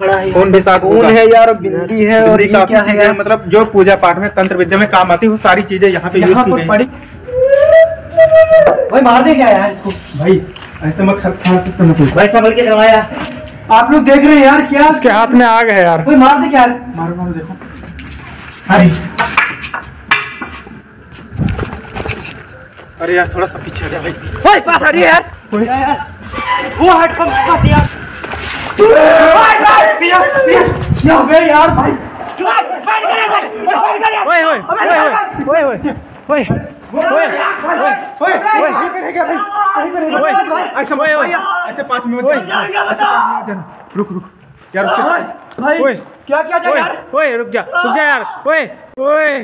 कौन भी साथ कौन है यार बिंदी है और ये क्या है? यार मतलब जो पूजा पाठ में तंत्र विद्या में काम आती है वो सारी चीज़ें यहाँ पे यूज़ यहाँ की पर गई पड़ी। भाई मार दे क्या यार इसको? भाई ऐसे मत खा खा सकते कुछ भाई संभल के करवाया आप लोग देख रहे हैं यार क्या? उसके हाथ में आग है यार। कोई मार दे क्या? मारो मारो देखो। अरे अरे यार थोड़ा सा पीछे हट जा भाई। ओए पास आ रही है यार। वो हट कम पास यार। यहाँ पे यार भाई ओए ओए ओए ओए ओए ओए ओए ऐसे मत ऐसे पाँच मिनट ऐसे पाँच मिनट जाना रुक रुक यार उसके भाई ओए क्या क्या जा ओए यार ओए रुक जा रुक जा यार ओए ओए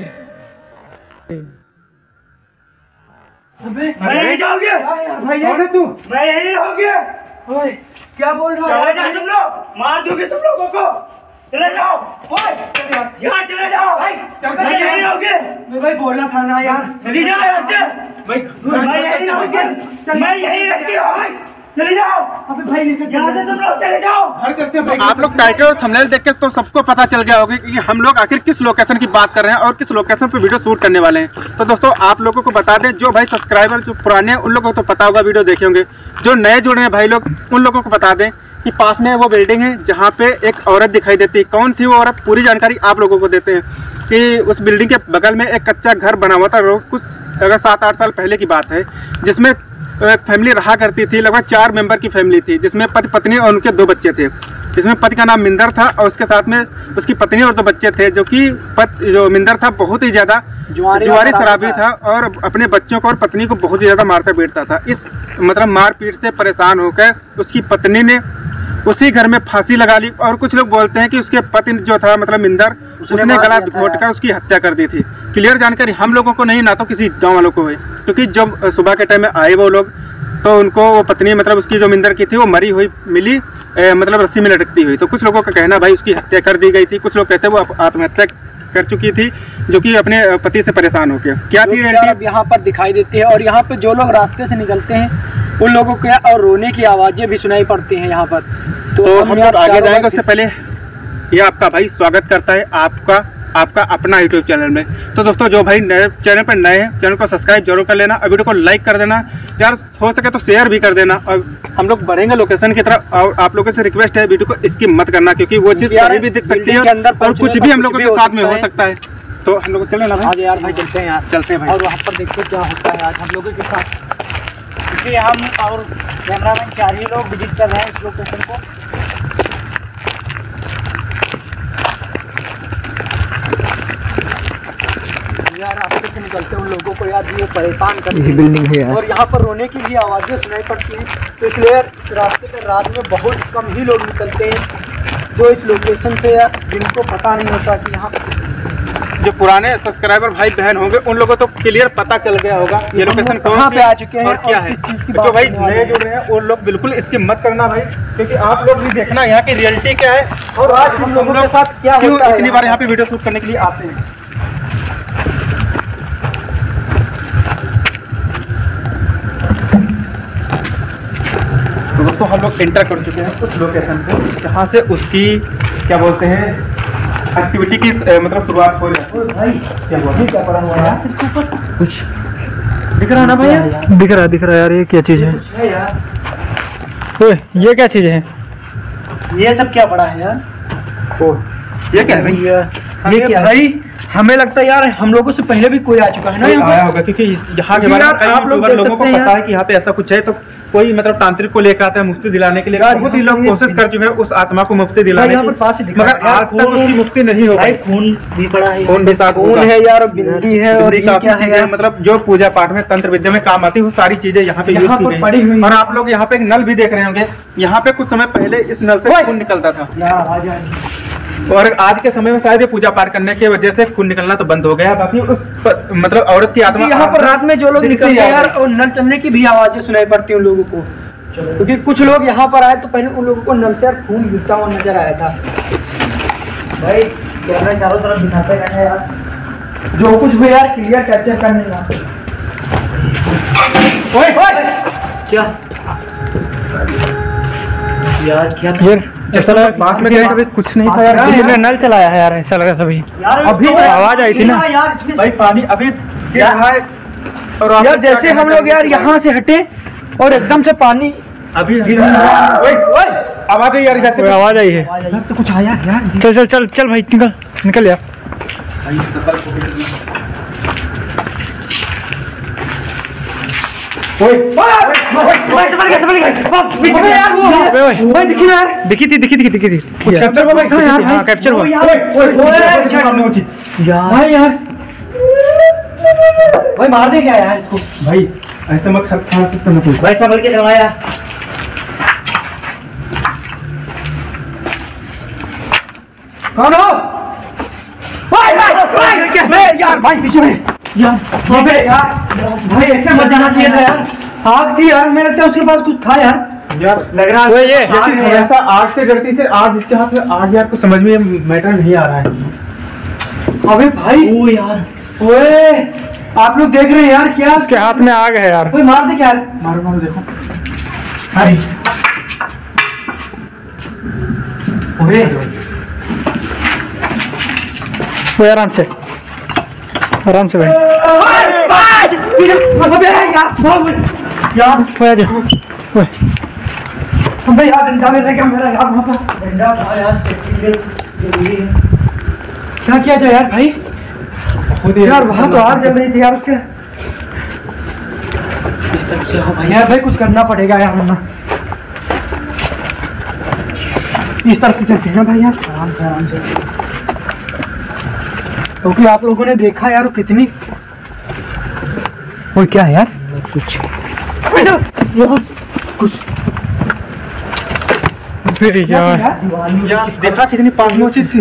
अबे मैं नहीं जाओगे भाई कौन है तू मैं यही रहोगे ओए क्या बोल रहा चले जाओ तुम लोग मार दोगे तुम लोगों को। चले जाओ। यहाँ चले जाओ। मैं यही रहोगे मैं भाई बोलना था ना यार। चली जाओ यहाँ से। मैं यही रहोगे। मैं यही रहती हूँ। चले जाओ। अबे भाई लेकर यहाँ तुम लोग चले जाओ। हर चलते हैं आप लोग टाइटल और थंबनेल देख के तो सबको पता चल गया होगा कि हम लोग आखिर किस लोकेशन की बात कर रहे हैं और किस लोकेशन पे वीडियो शूट करने वाले हैं। तो दोस्तों आप लोगों को बता दें जो भाई सब्सक्राइबर जो पुराने हैं उन लोगों को तो पता होगा वीडियो देखे होंगे। जो नए जुड़े हैं भाई लोग उन लोगों को बता दें कि पास में वो बिल्डिंग है जहाँ पे एक औरत दिखाई देती है। कौन थी वो औरत? पूरी जानकारी आप लोगों को देते हैं कि उस बिल्डिंग के बगल में एक कच्चा घर बना हुआ था। कुछ अगर सात आठ साल पहले की बात है जिसमें फैमिली रहा करती थी लगभग चार मेंबर की फैमिली थी जिसमें पति पत्नी और उनके दो बच्चे थे। जिसमें पति का नाम मिंदर था और उसके साथ में उसकी पत्नी और दो बच्चे थे जो कि पत जो मिंदर था बहुत ही ज़्यादा जुआरी शराबी था। और अपने बच्चों को और पत्नी को बहुत ही ज़्यादा मारता पीटता था। इस मतलब मारपीट से परेशान होकर उसकी पत्नी ने उसी घर में फांसी लगा ली और कुछ लोग बोलते हैं कि उसके पति जो था मतलब मिंदर उसने मार गला घोट कर उसकी हत्या कर दी थी। क्लियर जानकारी हम लोगों को नहीं ना तो किसी गाँव वालों को हुई। क्योंकि जब सुबह के टाइम में आए वो लोग तो उनको वो पत्नी मतलब उसकी जो मिंदर की थी वो मरी हुई मिली अ, मतलब रस्सी में लटकती हुई। तो कुछ लोगों का कहना भाई उसकी हत्या कर दी गई थी। कुछ लोग कहते हैं वो आत्महत्या कर चुकी थी जो कि अपने पति से परेशान होकर क्या थी रियलिटी यहाँ पर दिखाई देती है और यहाँ पर जो लोग रास्ते से निकलते हैं उन लोगों के और रोने की आवाज़ें भी सुनाई पड़ती हैं यहाँ पर। तो हम लोग आगे जाएँगे उससे पहले ये आपका भाई स्वागत करता है आपका आपका अपना यूट्यूब चैनल में। तो दोस्तों जो भाई नए चैनल पर नए हैं चैनल को सब्सक्राइब ज़रूर कर लेना और वीडियो को लाइक कर देना। यार हो सके तो शेयर भी कर देना और हम लोग बढ़ेंगे लोकेशन की तरफ़ और आप लोगों से रिक्वेस्ट है वीडियो को स्किप मत करना क्योंकि वो चीज़ यार, भी दिख सकती है और कुछ भी हम कुछ लोगों के साथ में हो सकता है। तो हम लोग चले ना भाई? यार भाई चलते हैं यार। चलते हैं और वहाँ पर देखते क्या होता है आज हम लोगों के साथ। क्योंकि हम और कैमरामैन चार ही लोग विज़िट कर रहे हैं इस लोकेशन को। यार रास्ते से निकलते उन लोगों को यार ये परेशान कर यही बिल्डिंग है यार। और यहाँ पर रोने की भी आवाज़ें सुनाई पड़ती हैं। तो इसलिए यार इस रास्ते पर रात में बहुत कम ही लोग निकलते हैं जो इस लोकेशन से यार जिनको पता नहीं होता कि यहाँ जो पुराने सब्सक्राइबर भाई बहन होंगे उन लोगों को तो क्लियर पता चल गया होगा ये लोकेशन कहाँ पे आ चुके हैं और क्या है। की जो भाई नए हैं। जुड़ रहे हैं उन लोग बिल्कुल इसकी मत करना भाई क्योंकि आप लोग भी देखना यहाँ की रियलिटी क्या है। और आज हम लोगों के साथ क्या क्यों इतनी यहाँ बार पर? यहाँ पे वीडियो शूट करने के लिए आते हैं? तो दोस्तों हम लोग एंटर कर चुके हैं उस लोकेशन पे जहाँ से उसकी क्या बोलते हैं एक्टिविटी की मतलब शुरुआत हो जाती है। भाई क्या बोलते क्या पड़ा हुआ है? कुछ दिख रहा ना भाई यार दिख रहा दिख रहा यार ये क्या चीज़ है? यार। ओए ये क्या चीज़ है? ये सब क्या पड़ा है यार? ये क्या है भाई? ये, क्या भाई हमें लगता है यार हम लोगों से पहले भी कोई आ चुका है ना यहाँ आया होगा क्योंकि यहाँ के बारे में कई यूट्यूबर लोगों को पता है कि यहाँ पे ऐसा कुछ है तो कोई मतलब तांत्रिक को लेकर आता है मुफ्ती दिलाने के लिए। बहुत ही लोग कोशिश कर चुके हैं उस आत्मा को मुफ्ती दिलाने की। मगर आज तक उसकी मुफ्ती नहीं हो पाई। खून भी पड़ा है। खून भी साथ खून है यार बिंदी है और ये काफ़ी क्या है? चीज़ें यार मतलब जो पूजा पाठ में तंत्र विद्या में काम आती है वो सारी चीज़ें यहाँ पे यूज़ की गई और आप लोग यहाँ पे एक नल भी देख रहे होंगे। यहाँ पे कुछ समय पहले इस नल से खून निकलता था। और आज के समय में शायद ये पूजा पाठ करने की वजह से खून निकलना तो बंद हो गया बाकी उस पर, मतलब औरत की आत्मा यहाँ पर रात में जो लोग निकलते हैं यार और नल चलने की भी आवाज़ें सुनाई पड़ती हैं उन लोगों को। क्योंकि कुछ लोग यहाँ पर आए तो पहले उन लोगों को नल से खून गिरता हुआ नज़र आया था। भाई कैमरा चारों तरफ़ दिखाते रहना यार। जो कुछ भी यार क्लियर कैप्चर करने का। क्या? यार क्या पास में कभी कुछ नहीं था यार। किसी ने नल चलाया है यार ऐसा लगा भाई अभी आवाज़ आई थी ना। यार भाई पानी अभी है? और यार जैसे हम लोग यार यहाँ से हटे और एकदम से पानी अभी आवाज़ आई यार इधर से। आवाज़ आई है। इधर से कुछ आया यार? चल चल चल चल भाई निकल निकल यार ओए, यार वो ओए, ओए, भाई देखिए ना यार दिखी थी दिखी थी दिखी थी कुछ कैप्चर हुआ भाई दिखी थी, हाँ कैप्चर हुआ ओए, ओए, ओए, सामने होती। भाई यार भाई मार दे क्या यार इसको भाई ऐसे मत खा खा सकते ना कुछ भाई संभल के चला यार कौन हो भाई भाई भाई क्या मैं यार भाई पीछे में यार यार भाई ऐसे मत जाना चाहिए था यार। आग थी यार मेरे लगता है उसके पास कुछ था यार। यार लग रहा ओए, ये, आग है यार। आग से डरती थी आज इसके हाथ में आग यार को समझ में मैटर नहीं आ रहा है। अबे भाई ओ यार। ओए आप लोग देख रहे हैं यार क्या? उसके हाथ में आग है यार। कोई मार दे क्या? यार मारो मारो देखो। अरे ओए। वो आराम से। आराम से भाई क्या है क्या किया जाए यार भाई? खुद यार वहाँ तो आग जल रही थी यार उसके। इस तरफ़ से आओ भाई यार भाई कुछ करना पड़ेगा यार वरना। इस तरफ़ से चलते हैं भाई यार। आराम से आराम से। क्योंकि आप लोगों ने देखा यार कितनी वो क्या है यार? कुछ। कुछ। यार। यार? देखा कितनी पानी थी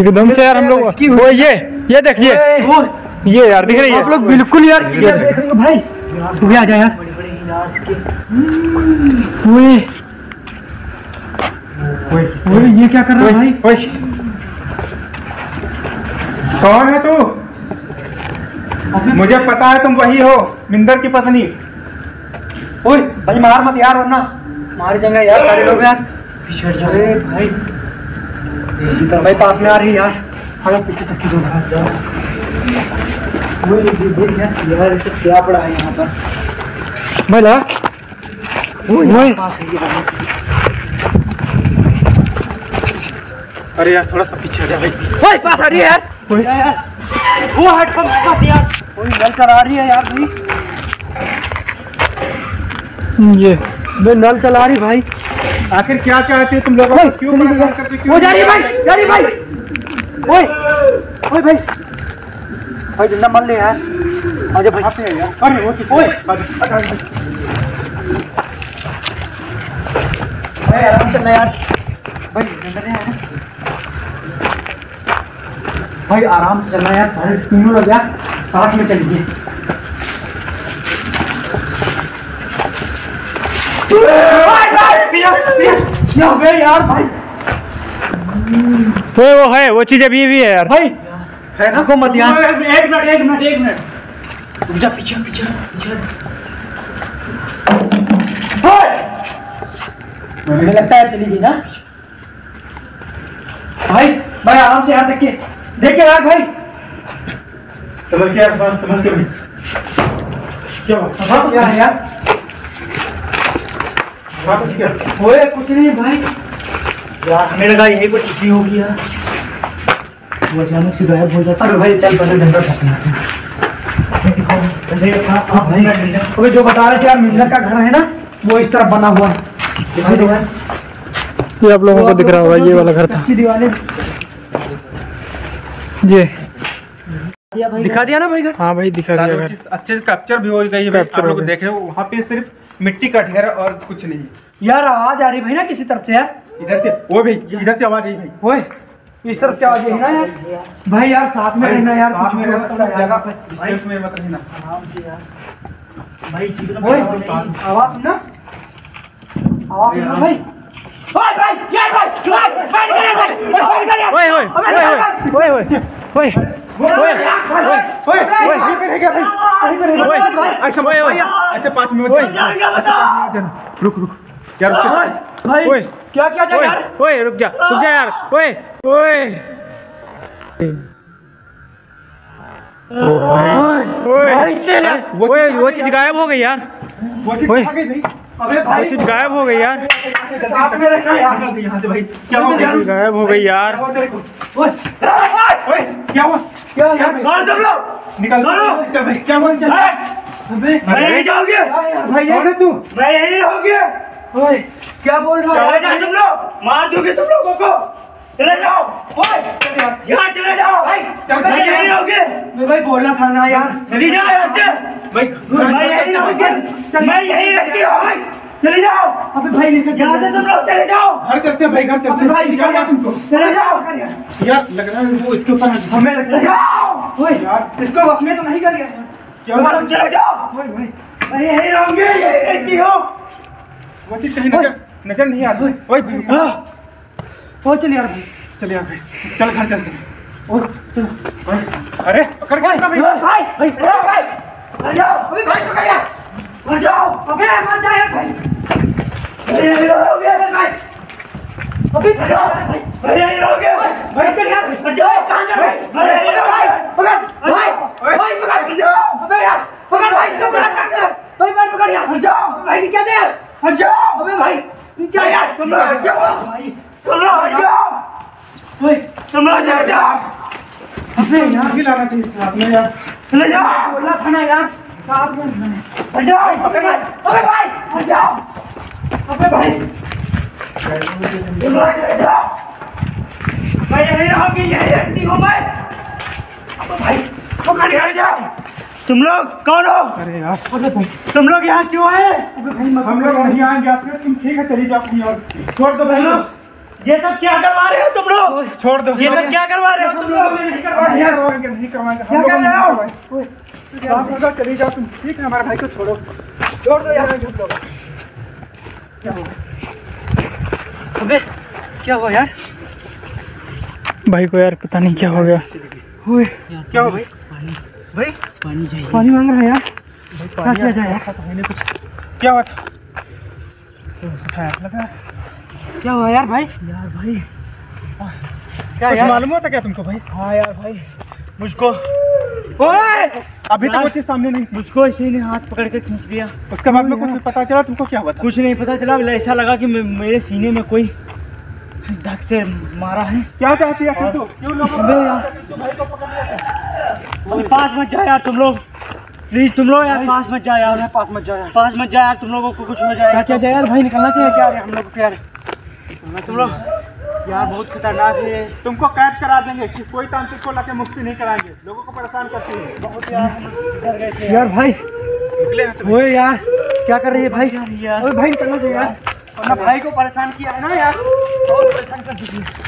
एकदम से यार हम लोग वो ये ये देखिए ये। यार दिख रही है। आप लोग बिल्कुल यार क्लियर देख रहे हो। भाई। तू भी आ जा यार। ओए। ओए। ओए ये क्या कर रहा है भाई? ओए। कौन है तू? मुझे पता है तुम वही हो मिंदर की पत्नी। ओए भाई मार मत यार वरना। मार जाएँगे यार सारे लोग यार। पीछे हट जाओ भाई। तरह भाई पास में आ रही यार। अगर पीछे तक की जाओ। यार इसे क्या पड़ा है यहाँ पर? भाई लगा। अरे यार थोड़ा सा पीछे हट जा भाई। ओए पास आ रही है यार। वो हट कम पास यार। ओए नल चला रही है यार भाई ये मैं नल चला रही भाई। आखिर क्या चाहते हो तुम लोग? क्यों वो जा रही है भाई जा रही है भाई। ओए ओए भाई। भाई मार ले यार। आजा भाई। अरे वो ओए। भाई आराम से ना यार। भाई ले यार भाई आराम से चलना यार सारे तीनों लोग यार साथ में चलिए यार यार भाई। वो वो है वो चीज़ अभी भी है यार। भाई है ना? को मत यार। एक मिनट एक मिनट एक मिनट रुक जा पीछे पीछे पीछे। मुझे लगता है चली गई ना। भाई भाई आराम से यार देख के। देख के यार भाई। समझ के यार बात समझ के भाई क्या? हाँ, क्या है यार? हुआ कुछ क्या? ओए कुछ नहीं भाई। यार हमें लगा यही कुछ इसी होगी यार। वो अचानक से गायब हो जाता अरे भाई चल पहले डंडा हैं। अबे जो बता रहे थे यार मिलर का घर है ना वो इस तरफ़ बना हुआ है। ये आप लोगों को दिख रहा होगा ये वाला घर था। दीवारें ये दिखा दिया ना भाई घर हाँ भाई दिखा दिया अच्छे से कैप्चर भी हो गई है भाई आप लोग देख रहे हो वहाँ पे सिर्फ़ मिट्टी का ढेर और कुछ नहीं यार आवाज़ आ रही भाई ना किसी तरफ़ से यार इधर से वो भाई इधर से आवाज़ आई भाई ओए इस तरफ़ से आवाज़ यही ना यार भाई यार साथ में रहना यार कुछ में हो है जगह यार। पे स्पेस में मत रहना ओए आवाज़ सुनना आवाज़ सुनना भाई ओए भाई यार भाई भाई भाई निकल भाई भाई निकल ओए ओए ओए ओए ओए ओए ओए ओए यहीं पे रह गया भाई यहीं पे रह गया। ओए ऐसे मत। ऐसे पास में मत। जाना। रुक रुक। यार उसके भाई ओए। क्या किया ओए यार? ओए रुक जा रुक जा यार। ओए ओए। ओए। भाई चल वो ओए वो चीज़ गायब हो गई यार। वो चीज़ आ गई भाई। अबे भाई चीज़ गायब हो गई यार। साथ में रखना यार यहाँ से भाई क्या हो गया? गायब हो गई यार। ओए, ओए क्या हुआ? क्या यार कौन तुम निकल। चलो। क्या हुआ? चल। अबे मैं जाओगे? भाई कौन है तू? मैं यहीं रहोगे ओए क्या बोल रहा चले है जाओ तुम लोग। मार दोगे तुम लोगों को। चले जाओ। यहाँ चले जाओ। रहोगे मैं भाई बोलना था ना यार। चली जाओ यहाँ से। भाई मैं यहीं रहोगे मैं यहीं रहती हूँ चले जाओ। अबे भाई लेकर यहाँ से तुम लोग चले जाओ। घर चलते हैं भाई घर भाई हैं तुमको। चले जाओ। यार लग रहा है वो इसके ऊपर हमें लगता है। जाओ। ओए इसको बस में तो नहीं कर यार क्या तुम चले जाओ। ओए भाई मैं यहीं रहूँगी। यहीं रहती हूँ। वो चीज़ कहीं नज़र नज़र नहीं आ रही। ओए भाई ओ चल यार भाई चल यार भाई चल घर चलते हैं ओ चल अरे पकड़ के भाई भाई भाई भाई चले जाओ अबे भाई पकड़ यार चले जाओ अबे मत जा यार भाई मैं यहीं रहोगे भाई अबे चले जाओ मैं यहीं रहोगे भाई चल यार हट जाओ कहाँ जा भाई मैं यहीं रहोगे पकड़ भाई भाई पकड़ हट जाओ अबे यार पकड़ भाई इसको पकड़ पकड़ भाई भाई पकड़ यार हट जाओ भाई नीचे दे हट जाओ अबे भाई नीचे यार तुम लोग हट जाओ भाई तुम लोग यहीं यहीं कौन हो? अरे यार तुम लोग यहाँ क्यों आए? हम लोग नहीं आएँगे तुम ठीक है चली जाओ और छोड़ दो भाई। लोग ये सब क्या करवा रहे हो तुम लोग छोड़ दो ये सब क्या करवा रहे हो तुम लोग नहीं करवा नहीं करवाएँगे नहीं करवाएँगे हम कर रहे हो? करवाएँगे आप लोग चली जाओ तुम ठीक है हमारे भाई को छोड़ो छोड़ दो यार अबे क्या हुआ यार भाई को यार पता नहीं क्या हो गया ओए क्या हो भाई भाई पानी मांग रहा है यार क्या किया जाए यार क्या हुआ था उठाया लगा क्या हुआ यार भाई? यार भाई क्या कुछ यार? मालूम होता क्या तुमको भाई? हाँ यार भाई। मुझको। ओए! अभी तक वो चीज़ सामने नहीं। मुझको इसी ने हाथ पकड़ के खींच लिया उसके बाद में कुछ पता चला तुमको क्या हुआ था? कुछ नहीं पता चला ऐसा लगा कि मेरे सीने में कोई धक से मारा है। क्या चाहती है तू? क्यों लोगों यार पास मत जाओ यार तुम लोग। प्लीज़ तुम लोग यार पास मत जाओ यार। पास मत जाओ यार। पास मत जाओ यार तुम लोगों को कुछ हो जाए। क्या जाए यार? भाई निकलना चाहिए क्या? हम लोग को यार तुम लोग यार बहुत खतरनाक है। तुमको कैद करा देंगे कि कोई तांत्रिक को लाके मुक्ति नहीं कराएँगे। लोगों को परेशान करती है। बहुत यार डर गए थे। यार भाई वो यार क्या कर रही है भाई? यार। भाई चलो यार। अपना भाई को परेशान किया है ना यार। बहुत परेशान कर दीजिए